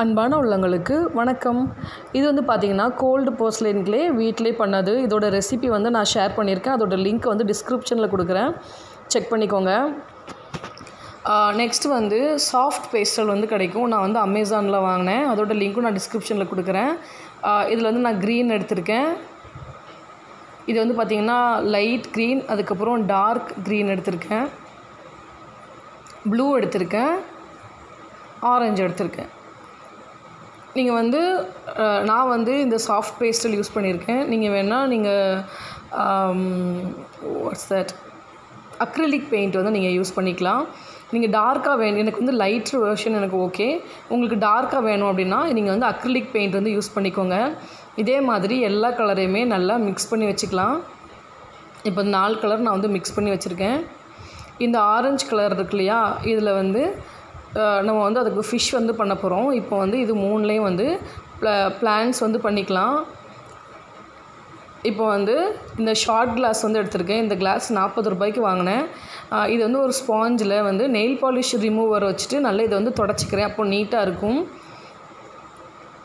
அன்பான உள்ளங்களுக்கு வணக்கம். இது வந்து பார்த்திங்கன்னா கோல்டு போர்ஸ்லைன்களே வீட்டிலே பண்ணது. இதோட ரெசிபி வந்து நான் ஷேர் பண்ணியிருக்கேன். அதோட லிங்க் வந்து டிஸ்கிரிப்ஷனில் கொடுக்குறேன். செக் பண்ணிக்கோங்க. நெக்ஸ்ட் வந்து சாஃப்ட் பேஸ்டல் வந்து கிடைக்கும். நான் வந்து அமேசானில் வாங்கினேன். அதோட லிங்க்கும் நான் டிஸ்கிரிப்ஷனில் கொடுக்குறேன். இதில் வந்து நான் க்ரீன் எடுத்திருக்கேன். இது வந்து பார்த்திங்கன்னா லைட் க்ரீன் அதுக்கப்புறம் டார்க் க்ரீன் எடுத்திருக்கேன். ப்ளூ எடுத்திருக்கேன். ஆரஞ்சு எடுத்திருக்கேன். நீங்கள் வந்து நான் வந்து இந்த சாஃப்ட் பேஸ்டல் யூஸ் பண்ணியிருக்கேன் நீங்கள் வேணால் நீங்கள் வாட்ஸ் தட் அக்ரிலிக் பெயிண்ட் வந்து நீங்கள் யூஸ் பண்ணிக்கலாம். நீங்கள் டார்க்காக வேணும் எனக்கு வந்து லைட்ரு வெர்ஷன் எனக்கு ஓகே உங்களுக்கு டார்க்காக வேணும் அப்படின்னா நீங்கள் வந்து அக்ரிலிக் பெயிண்ட் வந்து யூஸ் பண்ணிக்கோங்க. இதே மாதிரி எல்லா கலரையுமே நல்லா மிக்ஸ் பண்ணி வச்சுக்கலாம். இப்போ நாலு கலர் நான் வந்து மிக்ஸ் பண்ணி வச்சுருக்கேன். இந்த ஆரஞ்சு கலர் இருக்கு இல்லையா? இதில் வந்து நம்ம வந்து அதுக்கு ஃபிஷ் வந்து பண்ண போகிறோம் இப்போ வந்து இது மூணுலேயும் வந்து பிளான்ஸ் வந்து பண்ணிக்கலாம். இப்போ வந்து இந்த ஷார்ட் கிளாஸ் வந்து எடுத்திருக்கேன். இந்த கிளாஸ் நாற்பது ரூபாய்க்கு வாங்கினேன். இது வந்து ஒரு ஸ்பாஞ்சில் வந்து நெயில் பாலிஷ் ரிமூவர் வச்சுட்டு நல்லா இதை வந்து தொடச்சிக்கிறேன். அப்போ நீட்டாக இருக்கும்.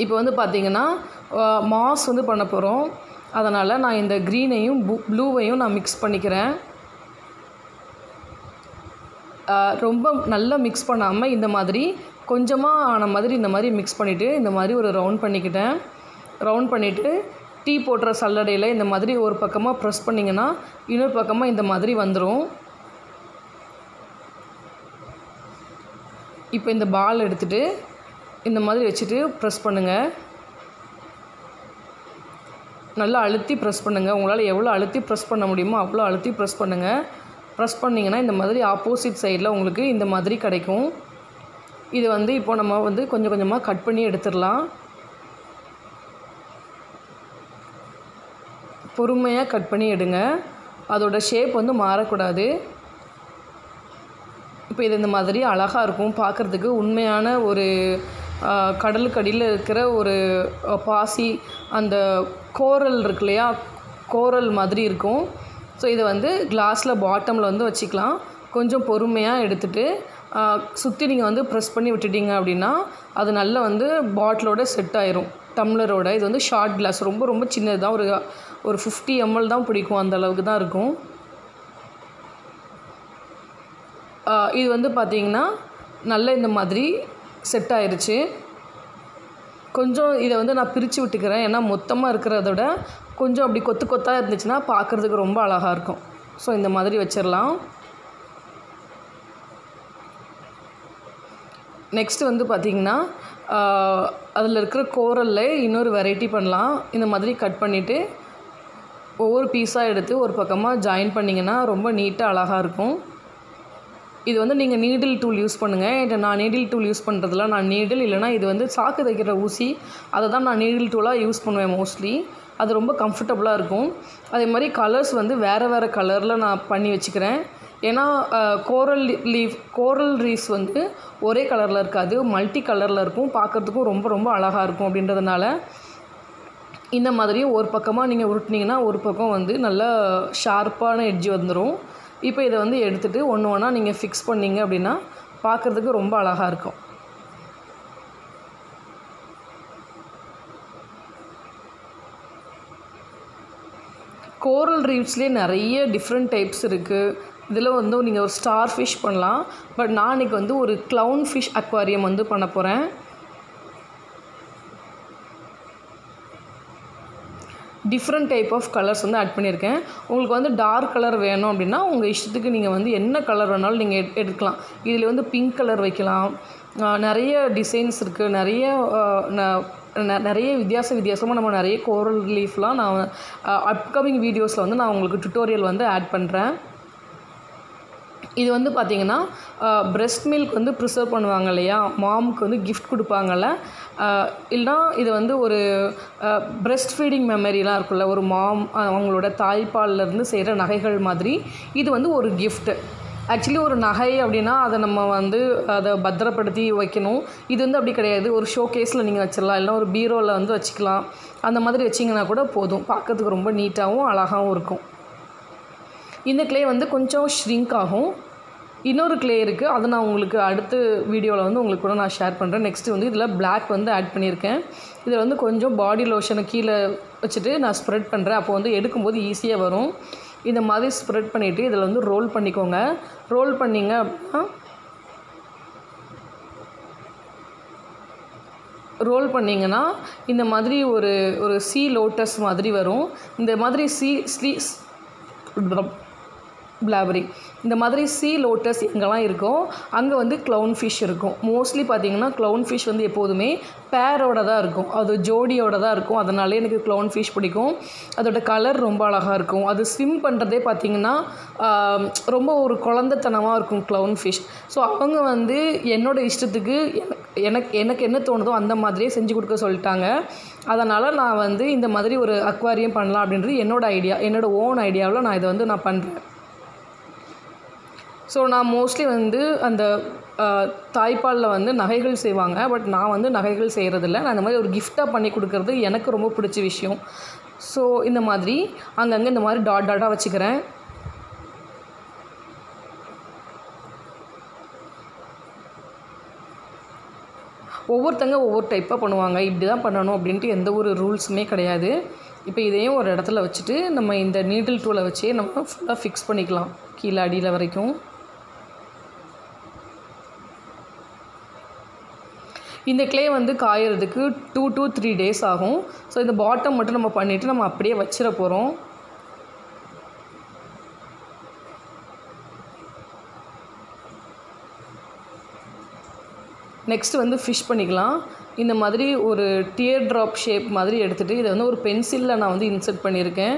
இப்போ வந்து பார்த்தீங்கன்னா மாஸ் வந்து பண்ண போகிறோம் அதனால் நான் இந்த க்ரீனையும் ப்ளூவையும் நான் மிக்ஸ் பண்ணிக்கிறேன். ரொம்ப நல்லா மிக்ஸ் பண்ணாமல் இந்த மாதிரி கொஞ்சமாக ஆன மாதிரி இந்த மாதிரி மிக்ஸ் பண்ணிவிட்டு இந்த மாதிரி ஒரு ரவுண்ட் பண்ணிக்கிட்டேன். ரவுண்ட் பண்ணிவிட்டு டீ போடுற சல்லடையில் இந்த மாதிரி ஒரு பக்கமாக ப்ரெஸ் பண்ணிங்கன்னா இன்னொரு பக்கமாக இந்த மாதிரி வந்துடும் இப்போ இந்த பால் எடுத்துகிட்டு இந்த மாதிரி வச்சுட்டு ப்ரெஸ் பண்ணுங்கள் நல்லா அழுத்தி ப்ரெஸ் பண்ணுங்கள் உங்களால் எவ்வளோ அழுத்தி ப்ரெஸ் பண்ண முடியுமோ அவ்வளோ அழுத்தி ப்ரெஸ் பண்ணுங்கள் ப்ரெஸ் பண்ணிங்கன்னா இந்த மாதிரி ஆப்போசிட் சைடில் உங்களுக்கு இந்த மாதிரி கிடைக்கும். இது வந்து இப்போ நம்ம வந்து கொஞ்சம் கொஞ்சமாக கட் பண்ணி எடுத்துடலாம். பொறுமையாக கட் பண்ணி எடுங்க. அதோட ஷேப் வந்து மாறக்கூடாது. இப்போ இது இந்த மாதிரி அழகாக இருக்கும். பார்க்குறதுக்கு உண்மையான ஒரு கடலுக்கடியில் கடலுக்கு அடியில் இருக்கிற ஒரு பாசி அந்த கோரல் இருக்கு இல்லையா கோரல் மாதிரி இருக்கும். ஸோ இதை வந்து கிளாஸில் பாட்டமில் வந்து வச்சுக்கலாம். கொஞ்சம் பொறுமையாக எடுத்துகிட்டு சுற்றி நீங்கள் வந்து ப்ரெஸ் பண்ணி விட்டுட்டீங்க அப்படின்னா அது நல்லா வந்து பாட்டிலோட செட் ஆயிரும். டம்ளரோட இது வந்து ஷார்ட் கிளாஸ் ரொம்ப ரொம்ப சின்னது தான். ஒரு ஒரு ஃபிஃப்டி எம்எல் தான் பிடிக்கும். அந்த அளவுக்கு தான் இருக்கும். இது வந்து பார்த்தீங்கன்னா நல்ல இந்த மாதிரி செட் ஆயிடுச்சு கொஞ்சம் இதை வந்து நான் பிரித்து விட்டுக்கிறேன். ஏன்னா மொத்தமாக இருக்கிறத விட கொஞ்சம் அப்படி கொத்து கொத்தாக இருந்துச்சுன்னா பார்க்குறதுக்கு ரொம்ப அழகாக இருக்கும். ஸோ இந்த மாதிரி வச்சிடலாம் நெக்ஸ்ட் வந்து பார்த்திங்கன்னா அதில் இருக்கிற கோரலில் இன்னொரு வெரைட்டி பண்ணலாம். இந்த மாதிரி கட் பண்ணிவிட்டு ஒவ்வொரு பீஸாக எடுத்து ஒரு பக்கமாக ஜாயின் பண்ணிங்கன்னா ரொம்ப நீட்டாக அழகாக இருக்கும். இது வந்து நீங்கள் நீடில் டூல் யூஸ் பண்ணுங்கள் நான் நீடில் டூல் யூஸ் பண்ணுறதுல நான் நீடில் இல்லைனா இது வந்து சாக்கு தைக்கிற ஊசி அதை தான் நான் நீடில் டூலாக யூஸ் பண்ணுவேன் மோஸ்ட்லி அது ரொம்ப கம்ஃபர்டபுளாக இருக்கும். அதே மாதிரி கலர்ஸ் வந்து வேறு வேறு கலரில் நான் பண்ணி வச்சுக்கிறேன். ஏன்னா கோரல் லீஃப் கோரல் ரீஸ் வந்து ஒரே கலரில் இருக்காது. மல்டி கலரில் இருக்கும். பார்க்குறதுக்கும் ரொம்ப ரொம்ப அழகாக இருக்கும் அப்படின்றதுனால இந்த மாதிரி ஒரு பக்கமாக நீங்கள் உருட்டினீங்கன்னா ஒரு பக்கம் வந்து நல்லா ஷார்ப்பான எட்ஜ் வந்துடும் இப்போ இதை வந்து எடுத்துகிட்டு ஒன்று ஒன்றா நீங்கள் ஃபிக்ஸ் பண்ணீங்க அப்படின்னா பார்க்குறதுக்கு ரொம்ப அழகாக இருக்கும். கோரல் ரீஃப்ஸ்லேயே நிறைய டிஃப்ரெண்ட் டைப்ஸ் இருக்குது இதில் வந்து நீங்கள் ஒரு ஸ்டார் ஃபிஷ் பண்ணலாம். பட் நான் இன்றைக்கி வந்து ஒரு க்ளவுன் ஃபிஷ் அக்வாரியம் வந்து பண்ண போகிறேன் டிஃப்ரெண்ட் டைப் ஆஃப் கலர்ஸ் வந்து ஆட் பண்ணியிருக்கேன். உங்களுக்கு வந்து டார்க் கலர் வேணும் அப்படின்னா உங்கள் இஷ்டத்துக்கு நீங்கள் வந்து என்ன கலர் வேணாலும் நீங்கள் எட் எடுக்கலாம். இதில் வந்து பிங்க் கலர் வைக்கலாம். நிறைய டிசைன்ஸ் இருக்குது நிறைய ந- ந- நிறைய வித்தியாச வித்தியாசமாக நம்ம நிறைய கோரல் லீஃப்லாம் நான் அப்கமிங் வீடியோஸில் வந்து நான் உங்களுக்கு டுட்டோரியல் வந்து ஆட் பண்ணுறேன் இது வந்து பார்த்திங்கன்னா ப்ரெஸ்ட் மில்க் வந்து ப்ரிசர்வ் பண்ணுவாங்க இல்லையா? மாமுக்கு வந்து கிஃப்ட் கொடுப்பாங்கல்ல. இல்லைனா இது வந்து ஒரு ப்ரெஸ்ட் ஃபீடிங் மெமரிலாம் இருக்குல்ல ஒரு மாம் அவங்களோட தாய்ப்பால்லேருந்து செய்கிற நகைகள் மாதிரி இது வந்து ஒரு கிஃப்ட்டு ஆக்சுவலி ஒரு நகை அப்படின்னா அதை நம்ம வந்து அதை பத்திரப்படுத்தி வைக்கணும். இது வந்து அப்படி கிடையாது. ஒரு ஷோ கேஸில் நீங்கள் வச்சிடலாம். இல்லைனா ஒரு பீரோவில் வந்து வச்சுக்கலாம். அந்த மாதிரி வச்சிங்கன்னா கூட போதும். பார்க்கறதுக்கு ரொம்ப நீட்டாகவும் அழகாகவும் இருக்கும். இந்த கிளே வந்து கொஞ்சம் ஷ்ரிங்க் ஆகும். இன்னொரு க்ளே இருக்குது அதை நான் உங்களுக்கு அடுத்த வீடியோவில் வந்து உங்களுக்கு கூட நான் ஷேர் பண்ணுறேன் நெக்ஸ்ட்டு வந்து இதில் பிளாக் வந்து ஆட் பண்ணியிருக்கேன். இதில் வந்து கொஞ்சம் பாடி லோஷனை கீழே வச்சுட்டு நான் ஸ்ப்ரெட் பண்ணுறேன் அப்போ வந்து எடுக்கும்போது ஈஸியாக வரும். இந்த மாதிரி ஸ்ப்ரெட் பண்ணிவிட்டு இதில் வந்து ரோல் பண்ணிக்கோங்க. ரோல் பண்ணிங்க அப்படின்னா ரோல் பண்ணிங்கன்னா இந்த மாதிரி ஒரு ஒரு சி லோட்டஸ் மாதிரி வரும். இந்த மாதிரி சி ஸ்லீ பிளாபரி இந்த மாதிரி சி லோட்டஸ் எங்கெல்லாம் இருக்கோ அங்கே வந்து க்ளவுன் ஃபிஷ் இருக்கும். மோஸ்ட்லி பார்த்தீங்கன்னா க்ளவுன் ஃபிஷ் வந்து எப்போதுமே பேரோட தான் இருக்கும். அது ஜோடியோட தான் இருக்கும். அதனாலே எனக்கு க்ளவுன் ஃபிஷ் பிடிக்கும். அதோட கலர் ரொம்ப அழகாக இருக்கும். அது ஸ்விம் பண்ணுறதே பார்த்தீங்கன்னா ரொம்ப ஒரு குழந்தைத்தனமாக இருக்கும் க்ளவுன் ஃபிஷ் ஸோ அவங்க வந்து என்னோட இஷ்டத்துக்கு எனக்கு எனக்கு எனக்கு என்ன தோணுதோ அந்த மாதிரியே செஞ்சு கொடுக்க சொல்லிட்டாங்க. அதனால் நான் வந்து இந்த மாதிரி ஒரு அக்வாரியம் பண்ணலாம் அப்படின்றது என்னோடய ஐடியா என்னோடய ஓன் ஐடியாவில் நான் இதை வந்து நான் பண்ணுறேன் ஸோ நான் மோஸ்ட்லி வந்து அந்த தாய்ப்பாலில் வந்து நகைகள் செய்வாங்க. பட் நான் வந்து நகைகள் செய்கிறதில்ல நான் இந்த மாதிரி ஒரு கிஃப்டாக பண்ணி கொடுக்கறது எனக்கு ரொம்ப பிடிச்ச விஷயம். ஸோ இந்த மாதிரி அங்கங்கே இந்த மாதிரி டாட் டாட்டாக வச்சுக்கிறேன். ஒவ்வொருத்தங்க ஒவ்வொரு டைப்பாக பண்ணுவாங்க. இப்படி தான் பண்ணணும் அப்படின்ட்டு எந்த ஒரு ரூல்ஸுமே கிடையாது. இப்போ இதையும் ஒரு இடத்துல வச்சுட்டு நம்ம இந்த நீடில் டூலை வச்சே நம்ம ஃபுல்லாக ஃபிக்ஸ் பண்ணிக்கலாம். கீழே அடியில் வரைக்கும். இந்த க்ளே வந்து காயறதுக்கு டூ டூ த்ரீ டேஸ் ஆகும். ஸோ இந்த பாட்டம் மட்டும் நம்ம பண்ணிவிட்டு நம்ம அப்படியே வச்சிட போகிறோம் நெக்ஸ்ட் வந்து ஃபிஷ் பண்ணிக்கலாம். இந்த மாதிரி ஒரு டியர் ட்ராப் ஷேப் மாதிரி எடுத்துகிட்டு இதை வந்து ஒரு பென்சிலில் நான் வந்து இன்சர்ட் பண்ணியிருக்கேன்.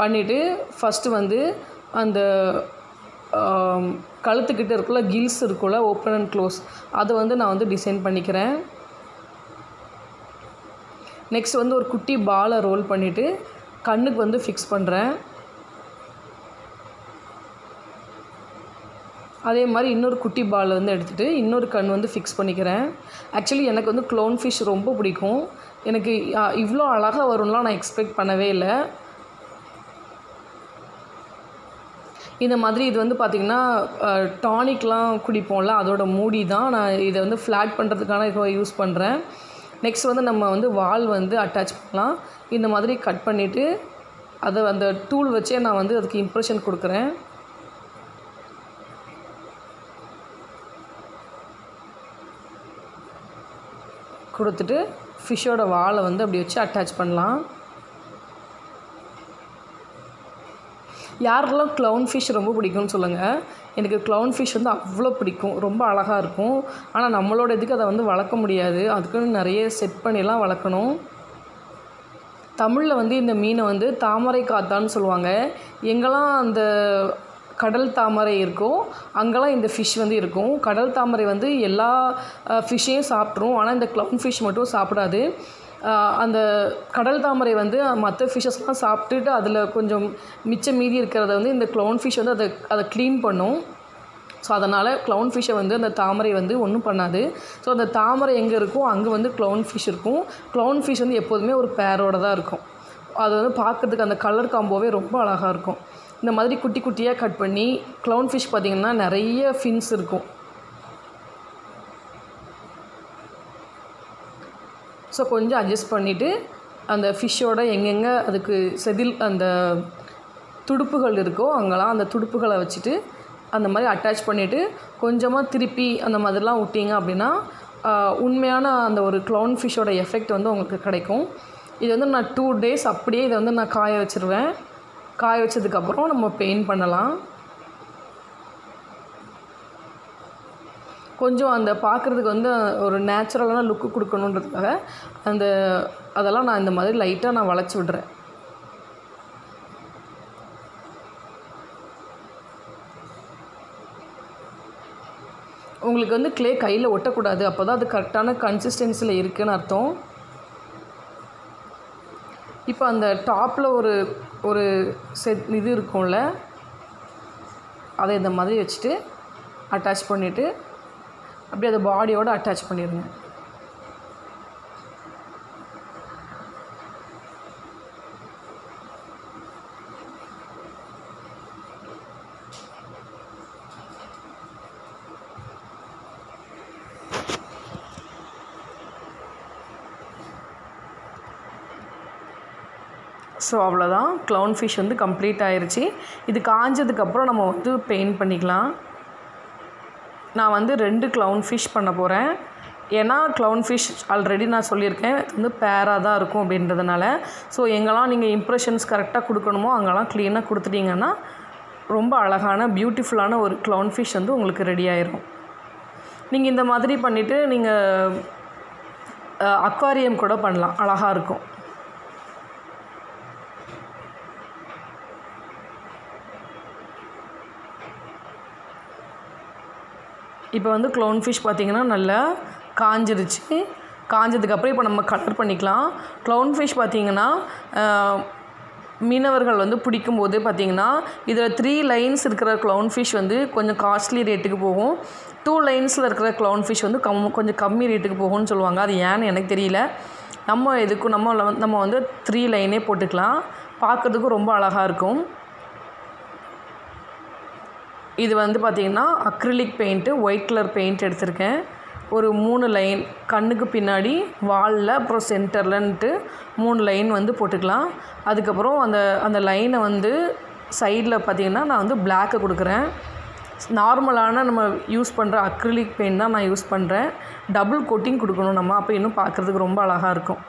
பண்ணிவிட்டு ஃபஸ்ட்டு வந்து அந்த கழுத்துக்கிட்ட இருக்குள்ள கில்ஸ் இருக்குள்ள ஓப்பன் அண்ட் க்ளோஸ் அதை வந்து நான் வந்து டிசைன் பண்ணிக்கிறேன். நெக்ஸ்ட் வந்து ஒரு குட்டி பாலை ரோல் பண்ணிவிட்டு கண்ணுக்கு வந்து ஃபிக்ஸ் பண்ணுறேன் அதே மாதிரி இன்னொரு குட்டி பால் வந்து எடுத்துகிட்டு இன்னொரு கண் வந்து ஃபிக்ஸ் பண்ணிக்கிறேன். ஆக்சுவலி எனக்கு வந்து க்ளோன் ஃபிஷ் ரொம்ப பிடிக்கும். எனக்கு இவ்வளோ அழகாக வரும்லாம் நான் எக்ஸ்பெக்ட் பண்ணவே இல்லை. இந்த மாதிரி இது வந்து பார்த்திங்கன்னா டானிக்லாம் குடிப்போம்ல அதோட மூடி தான் நான் இதை வந்து ஃப்ளாட் பண்ணுறதுக்கான இதுவாக யூஸ் பண்ணுறேன் நெக்ஸ்ட் வந்து நம்ம வந்து வால் வந்து அட்டாச் பண்ணலாம். இந்த மாதிரி கட் பண்ணிவிட்டு அதை அந்த டூல் வச்சே நான் வந்து அதுக்கு இம்ப்ரெஷன் கொடுக்குறேன். கொடுத்துட்டு ஃபிஷ்ஷோட வாலை வந்து அப்படி வச்சு அட்டாச் பண்ணலாம். யாரெல்லாம் க்ளவுன் ஃபிஷ் ரொம்ப பிடிக்கும்னு சொல்லுங்கள் எனக்கு க்ளவுன் ஃபிஷ் வந்து அவ்வளோ பிடிக்கும். ரொம்ப அழகாக இருக்கும். ஆனால் நம்மளோட இதுக்கு அதை வந்து வளர்க்க முடியாது. அதுக்குன்னு நிறைய செட் பண்ணிலாம் வளர்க்கணும். தமிழில் வந்து இந்த மீனை வந்து தாமரை காத்தான்னு சொல்லுவாங்க. எங்கெல்லாம் அந்த கடல் தாமரை இருக்கோ அங்கெல்லாம் இந்த ஃபிஷ் வந்து இருக்கும். கடல் தாமரை வந்து எல்லா ஃபிஷ்ஷையும் சாப்பிட்ரும் ஆனால் இந்த க்ளவுன் ஃபிஷ் மட்டும் சாப்பிடாது. அந்த கடல் தாமரை வந்து மற்ற ஃபிஷ்ஷஸ்லாம் சாப்பிட்டுட்டு அதில் கொஞ்சம் மிச்சம் மீதி இருக்கிறத வந்து இந்த க்ளவுன் ஃபிஷ் வந்து அதை அதை க்ளீன் பண்ணும். ஸோ அதனால் க்ளவுன் ஃபிஷ்ஷை வந்து அந்த தாமரை வந்து ஒன்றும் பண்ணாது. ஸோ அந்த தாமரை எங்கே இருக்கோ அங்கே வந்து க்ளவுன் ஃபிஷ் இருக்கும். க்ளவுன் ஃபிஷ் வந்து எப்போதுமே ஒரு பேரோட தான் இருக்கும். அது வந்து பார்க்குறதுக்கு அந்த கலர் காம்போவே ரொம்ப அழகாக இருக்கும். இந்த மாதிரி குட்டி குட்டியாக கட் பண்ணி க்ளவுன் ஃபிஷ் பார்த்திங்கன்னா நிறைய ஃபின்ஸ் இருக்கும். ஸோ கொஞ்சம் அட்ஜஸ்ட் பண்ணிவிட்டு அந்த ஃபிஷ்ஷோட எங்கெங்கே அதுக்கு செதில் அந்த துடுப்புகள் இருக்கோ அங்கெல்லாம் அந்த துடுப்புகளை வச்சுட்டு அந்த மாதிரி அட்டாச் பண்ணிவிட்டு கொஞ்சமாக திருப்பி அந்த மாதிரிலாம் விட்டீங்க அப்படின்னா உண்மையான அந்த ஒரு க்ளவுன் ஃபிஷ்ஷோட எஃபெக்ட் வந்து உங்களுக்கு கிடைக்கும். இது வந்து நான் டூ டேஸ் அப்படியே இதை வந்து நான் காய வச்சுருவேன். காய வச்சதுக்கப்புறம் நம்ம பெயிண்ட் பண்ணலாம். கொஞ்சம் அந்த பார்க்குறதுக்கு வந்து ஒரு நேச்சுரலான லுக்கு கொடுக்கணுன்றதுக்காக அந்த அதெல்லாம் நான் இந்த மாதிரி லைட்டாக நான் வளைச்சி விடுறேன். உங்களுக்கு வந்து க்ளே கையில் ஒட்டக்கூடாது. அப்போ தான் அது கரெக்டான கன்சிஸ்டன்சியில் இருக்குதுன்னு அர்த்தம். இப்போ அந்த டாப்பில் ஒரு ஒரு செட் இது இருக்கும்ல அதை இந்த மாதிரி வச்சுட்டு அட்டாச் பண்ணிவிட்டு அப்படியே அதை பாடியோடு அட்டாச் பண்ணிடுங்க ஸோ அவ்வளோதான் க்ளவுன் ஃபிஷ் வந்து கம்ப்ளீட் ஆயிடுச்சு இது காஞ்சதுக்கப்புறம் நம்ம வந்து பெயிண்ட் பண்ணிக்கலாம். நான் வந்து ரெண்டு க்ளவுன் ஃபிஷ் பண்ண போகிறேன் ஏன்னா க்ளவுன் ஃபிஷ் ஆல்ரெடி நான் சொல்லியிருக்கேன். வந்து பேராக தான் இருக்கும் அப்படின்றதுனால. ஸோ எங்கெல்லாம் நீங்கள் இம்ப்ரெஷன்ஸ் கரெக்டாக கொடுக்கணுமோ அங்கெல்லாம் க்ளீனாக கொடுத்துட்டிங்கன்னா ரொம்ப அழகான பியூட்டிஃபுல்லான ஒரு க்ளவுன் ஃபிஷ் வந்து உங்களுக்கு ரெடி ஆயிரும். நீங்கள் இந்த மாதிரி பண்ணிவிட்டு நீங்கள் அக்வாரியம் கூட பண்ணலாம். அழகாக இருக்கும். இப்போ வந்து க்ளவுன் ஃபிஷ் பார்த்திங்கன்னா நல்லா காஞ்சிருச்சு. காஞ்சதுக்கப்புறம் இப்போ நம்ம கலர் பண்ணிக்கலாம். க்ளவுன் ஃபிஷ் பார்த்திங்கன்னா மீனவர்கள் வந்து பிடிக்கும்போது பார்த்திங்கன்னா இதில் த்ரீ லைன்ஸ் இருக்கிற க்ளவுன் ஃபிஷ் வந்து கொஞ்சம் காஸ்ட்லி ரேட்டுக்கு போகும். டூ லைன்ஸில் இருக்கிற க்ளவுன் ஃபிஷ் வந்து கம் கொஞ்சம் கம்மி ரேட்டுக்கு போகும்னு சொல்லுவாங்க. அது ஏன்னு எனக்கு தெரியல. நம்ம இதுக்கும் நம்ம நம்ம வந்து த்ரீ லைனே போட்டுக்கலாம். பார்க்குறதுக்கும் ரொம்ப அழகாக இருக்கும். இது வந்து பார்த்திங்கன்னா acrylic paint white colour paint எடுத்திருக்கேன். ஒரு மூணு லைன் கண்ணுக்கு பின்னாடி வாலில் அப்புறம் சென்டர்லன்ட்டு மூணு லைன் வந்து போட்டுக்கலாம். அதுக்கப்புறம் அந்த அந்த லைனை வந்து சைடில் பார்த்திங்கன்னா நான் வந்து பிளாக்கை கொடுக்குறேன். நார்மலான நம்ம யூஸ் பண்ணுற அக்ரிலிக் பெயிண்ட் தான் நான் யூஸ் பண்ணுறேன் டபுள் கோட்டிங் கொடுக்கணும் நம்ம அப்போ இன்னும் பார்க்குறதுக்கு ரொம்ப அழகாக இருக்கும்.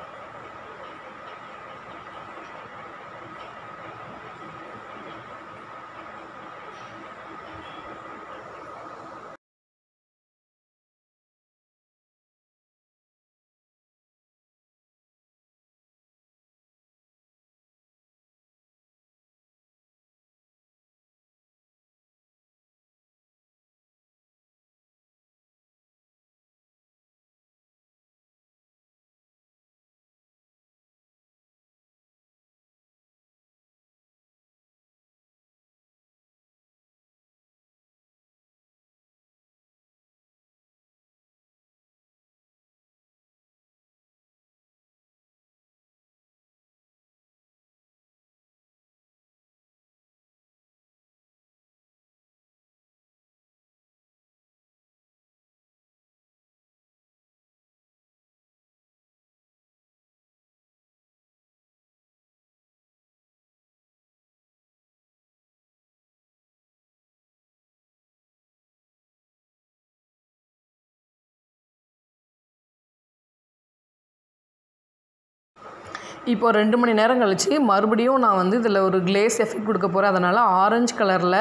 இப்போ ரெண்டு மணி நேரம் கழித்து மறுபடியும் நான் வந்து இதில் ஒரு கிளேஸ் எஃபெக்ட் கொடுக்க போகிறேன் அதனால் ஆரஞ்சு கலரில்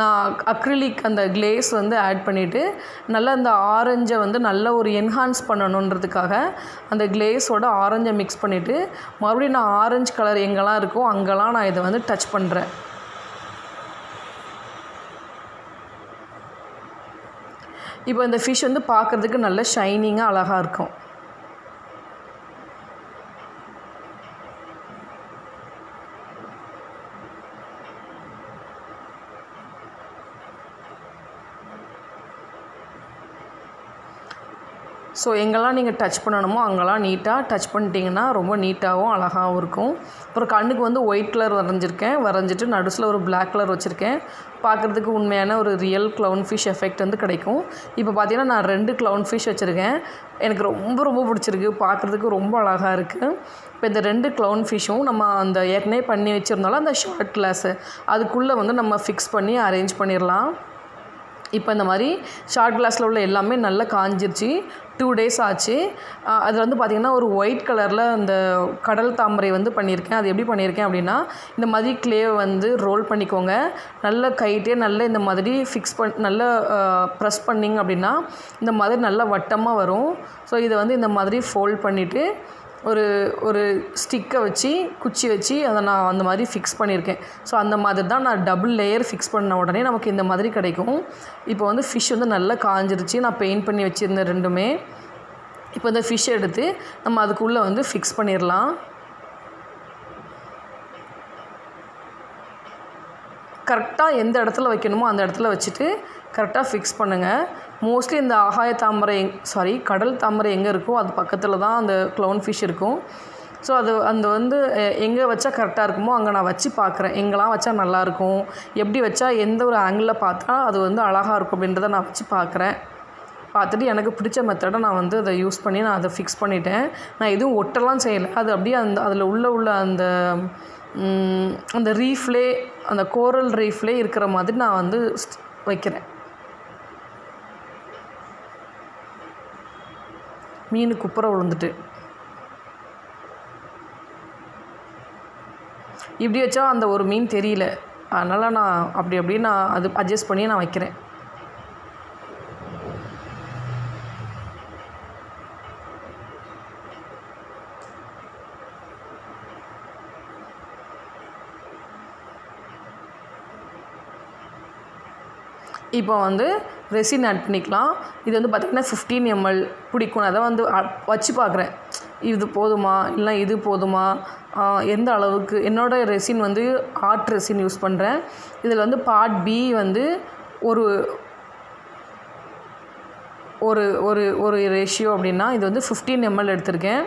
நான் அக்ரிலிக் அந்த கிளேஸ் வந்து ஆட் பண்ணிவிட்டு நல்லா அந்த ஆரஞ்சை வந்து நல்ல ஒரு என்ஹான்ஸ் பண்ணணுன்றதுக்காக அந்த கிளேஸோட ஆரஞ்சை மிக்ஸ் பண்ணிவிட்டு மறுபடியும் நான் ஆரஞ்சு கலர் எங்கெல்லாம் இருக்கோ அங்கெல்லாம் நான் இதை வந்து டச் பண்ணுறேன் இப்போ இந்த ஃபிஷ் வந்து பார்க்குறதுக்கு நல்ல ஷைனிங்காக அழகாக இருக்கும். ஸோ எங்கெல்லாம் நீங்கள் டச் பண்ணணுமோ அங்கெல்லாம் நீட்டாக டச் பண்ணிட்டீங்கன்னா ரொம்ப நீட்டாகவும் அழகாகவும் இருக்கும். அப்புறம் கண்ணுக்கு வந்து ஒயிட் கலர் வரைஞ்சிருக்கேன். வரைஞ்சிட்டு நடுசில் ஒரு பிளாக் கலர் வச்சுருக்கேன். பார்க்குறதுக்கு உண்மையான ஒரு ரியல் க்ளவுன் ஃபிஷ் எஃபெக்ட் வந்து கிடைக்கும். இப்போ பார்த்தீங்கன்னா நான் ரெண்டு க்ளவுன் ஃபிஷ் வச்சுருக்கேன். எனக்கு ரொம்ப ரொம்ப பிடிச்சிருக்கு. பார்க்குறதுக்கு ரொம்ப அழகாக இருக்குது இப்போ இந்த ரெண்டு க்ளவுன் ஃபிஷ்ஷும் நம்ம அந்த ஏற்கனவே பண்ணி வச்சுருந்தாலும் அந்த ஷார்ட் கிளாஸு அதுக்குள்ளே வந்து நம்ம ஃபிக்ஸ் பண்ணி அரேஞ்ச் பண்ணிடலாம் இப்போ இந்த மாதிரி ஷார்ட் கிளாஸில் உள்ள எல்லாமே நல்லா காஞ்சிருச்சு. டூ டேஸ் ஆச்சு. அதில் வந்து பார்த்திங்கன்னா ஒரு ஒயிட் கலரில் அந்த கடல் தாமரை வந்து பண்ணியிருக்கேன் அது எப்படி பண்ணியிருக்கேன் அப்படின்னா இந்த மாதிரி கிளேவை வந்து ரோல் பண்ணிக்கோங்க. நல்ல கைட்டே நல்ல இந்த மாதிரி ஃபிக்ஸ் பண் நல்லா ப்ரெஸ் பண்ணிங்க அப்படின்னா இந்த மாதிரி நல்லா வட்டமாக வரும். ஸோ இதை வந்து இந்த மாதிரி ஃபோல்ட் பண்ணிவிட்டு ஒரு ஒரு ஸ்டிக்கை வச்சு குச்சி வச்சு அதை நான் அந்த மாதிரி ஃபிக்ஸ் பண்ணியிருக்கேன். ஸோ அந்த மாதிரி தான் நான் டபுள் லேயர் ஃபிக்ஸ் பண்ண உடனே நமக்கு இந்த மாதிரி கிடைக்கும். இப்போ வந்து ஃபிஷ் வந்து நல்லா காஞ்சிருச்சு. நான் பெயிண்ட் பண்ணி வச்சுருந்தேன் ரெண்டுமே. இப்போ இந்த ஃபிஷ் எடுத்து நம்ம அதுக்குள்ளே வந்து ஃபிக்ஸ் பண்ணிடலாம் கரெக்டாக எந்த இடத்துல வைக்கணுமோ அந்த இடத்துல வச்சுட்டு கரெக்டாக ஃபிக்ஸ் பண்ணுங்கள் மோஸ்ட்லி இந்த ஆகாய தாமரை சாரி கடல் தாமரை எங்கே இருக்கோ அது பக்கத்தில் தான் அந்த க்ளவுன் ஃபிஷ் இருக்கும். ஸோ அது அந்த வந்து எங்கே வச்சா கரெக்டாக இருக்குமோ அங்கே நான் வச்சு பார்க்குறேன். எங்கெல்லாம் வச்சா நல்லாயிருக்கும் எப்படி வச்சா எந்த ஒரு ஆங்கிளில் பார்த்தா அது வந்து அழகாக இருக்கும் அப்படின்றத நான் வச்சு பார்க்குறேன். பார்த்துட்டு எனக்கு பிடிச்ச மெத்தடை நான் வந்து அதை யூஸ் பண்ணி நான் அதை ஃபிக்ஸ் பண்ணிட்டேன். நான் எதுவும் ஒட்டலாம் செய்யலை. அது அப்படியே அந்த அதில் உள்ள உள்ள அந்த அந்த ரீஃப்லே அந்த கோரல் ரீஃப்லே இருக்கிற மாதிரி நான் வந்து வைக்கிறேன். மீன் குப்புற விழுந்துட்டு. இப்படி வச்சா அந்த ஒரு மீன் தெரியல. அதனால் நான் அப்படி அப்படியே நான் அது அட்ஜஸ்ட் பண்ணி நான் வைக்கிறேன். இப்போ வந்து ரெசின் ஆட் பண்ணிக்கலாம். இது வந்து பார்த்திங்கன்னா ஃபிஃப்டீன் எம்எல் பிடிக்கும். அதை வந்து வச்சு பார்க்குறேன் இது போதுமா? இல்லை இது போதுமா? எந்த அளவுக்கு? என்னோட ரெசின் வந்து ஆர்ட் ரெசின் யூஸ் பண்ணுறேன் இதில் வந்து பார்ட் பி வந்து ஒரு ஒரு ஒரு ஒரு ரேஷியோ அப்படின்னா இது வந்து ஃபிஃப்டீன் எம்எல் எடுத்திருக்கேன்.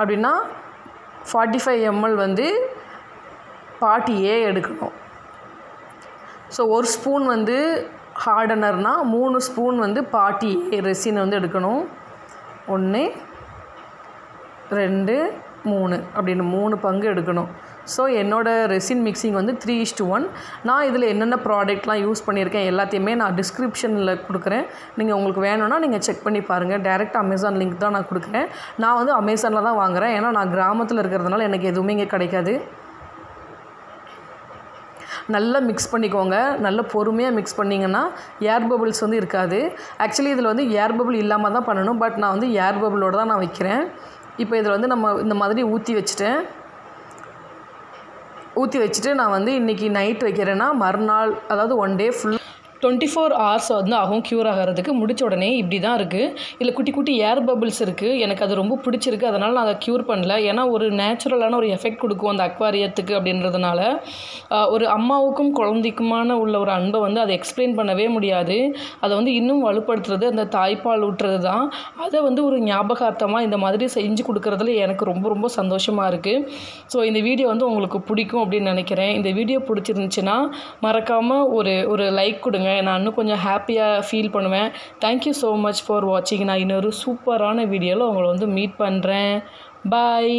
அப்படின்னா ஃபார்ட்டி ஃபைவ் எம்எல் வந்து பார்ட் ஏ எடுக்கணும். ஸோ ஒரு ஸ்பூன் வந்து ஹார்டனர்னா மூணு ஸ்பூன் வந்து பாட்டி ரெசின் வந்து எடுக்கணும். ஒன்று ரெண்டு மூணு அப்படின்னு மூணு பங்கு எடுக்கணும். ஸோ என்னோடய ரெசின் மிக்சிங் வந்து த்ரீ இஸ்டு ஒன் நான் இதில் என்னென்ன ப்ராடக்ட்லாம் யூஸ் பண்ணியிருக்கேன் எல்லாத்தையுமே நான் டிஸ்கிரிப்ஷனில் கொடுக்குறேன். நீங்கள் உங்களுக்கு வேணும்னா நீங்கள் செக் பண்ணி பாருங்கள் டேரெக்ட் அமேசான் லிங்க் தான் நான் கொடுக்குறேன். நான் வந்து அமேசானில் தான் வாங்குறேன். ஏன்னா நான் கிராமத்தில் இருக்கிறதுனால எனக்கு எதுவுமே இங்கே கிடைக்காது. நல்லா மிக்ஸ் பண்ணிக்கோங்க. நல்லா பொறுமையாக மிக்ஸ் பண்ணிங்கன்னா ஏர் பபிள்ஸ் வந்து இருக்காது. ஆக்சுவலி இதில் வந்து ஏர் பபிள் இல்லாமல் தான் பண்ணணும். பட் நான் வந்து ஏர் பபிளோட தான் நான் வைக்கிறேன். இப்போ இதில் வந்து நம்ம இந்த மாதிரி ஊற்றி வச்சுட்டேன் ஊற்றி வச்சுட்டு நான் வந்து இன்றைக்கி நைட் வைக்கிறேன்னா மறுநாள் அதாவது one day full twenty four hours வந்து ஆகும் க்யூர் ஆகிறதுக்கு முடிச்ச உடனே இப்படி தான் இருக்குது இதில் குட்டி குட்டி ஏர் பபிள்ஸ் இருக்குது எனக்கு அது ரொம்ப பிடிச்சிருக்கு. அதனால் நான் அதை க்யூர் பண்ணல. ஏன்னா ஒரு நேச்சுரலான ஒரு எஃபெக்ட் கொடுக்கும் அந்த அக்வாரியத்துக்கு அப்படின்றதுனால. ஒரு அம்மாவுக்கும் குழந்தைக்குமான உள்ள ஒரு அன்பை வந்து அதை எக்ஸ்பிளைன் பண்ணவே முடியாது. அதை வந்து இன்னும் வலுப்படுத்துறது அந்த தாய்ப்பால் ஊட்டுறது தான் அதை வந்து ஒரு ஞாபகார்த்தமாக இந்த மாதிரி செஞ்சு கொடுக்குறதுல எனக்கு ரொம்ப ரொம்ப சந்தோஷமாக இருக்குது ஸோ இந்த வீடியோ வந்து உங்களுக்கு பிடிக்கும் அப்படின்னு நினைக்கிறேன். இந்த வீடியோ பிடிச்சிருந்துச்சுன்னா மறக்காமல் ஒரு ஒரு லைக் கொடுங்க. நான் இன்னும் கொஞ்சம் ஹாப்பியாக ஃபீல் பண்ணுவேன். தேங்க்யூ ஸோ மச் ஃபார் வாட்சிங் நான் இன்னொரு சூப்பரான வீடியோவில் உங்களை வந்து மீட் பண்ணுறேன் பாய்